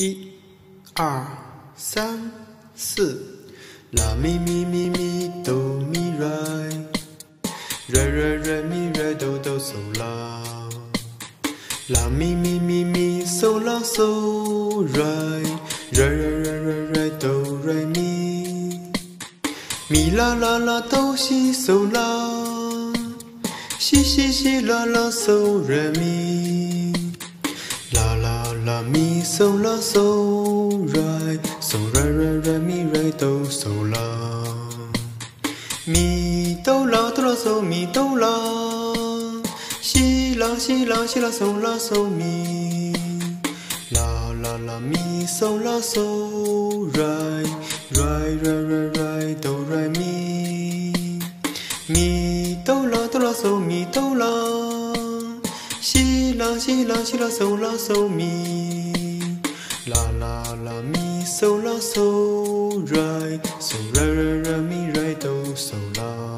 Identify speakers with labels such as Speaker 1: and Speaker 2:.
Speaker 1: 一、二、三、四，啦咪咪咪咪哆咪来，来来来咪来哆哆嗦啦，啦咪咪咪咪嗦啦嗦来，来来来来来哆来咪，咪啦啦啦哆西嗦啦，西西西啦啦嗦来咪。嗦啦嗦来嗦来来来咪来哆嗦啦，咪哆啦哆啦嗦咪哆啦，西啦西啦西啦嗦啦嗦咪，啦啦啦咪嗦啦嗦来来来来来哆来咪，咪哆啦哆啦嗦咪哆啦。西啦西啦西啦嗦啦嗦咪，啦啦啦咪嗦啦嗦来嗦来来来咪来哆嗦啦。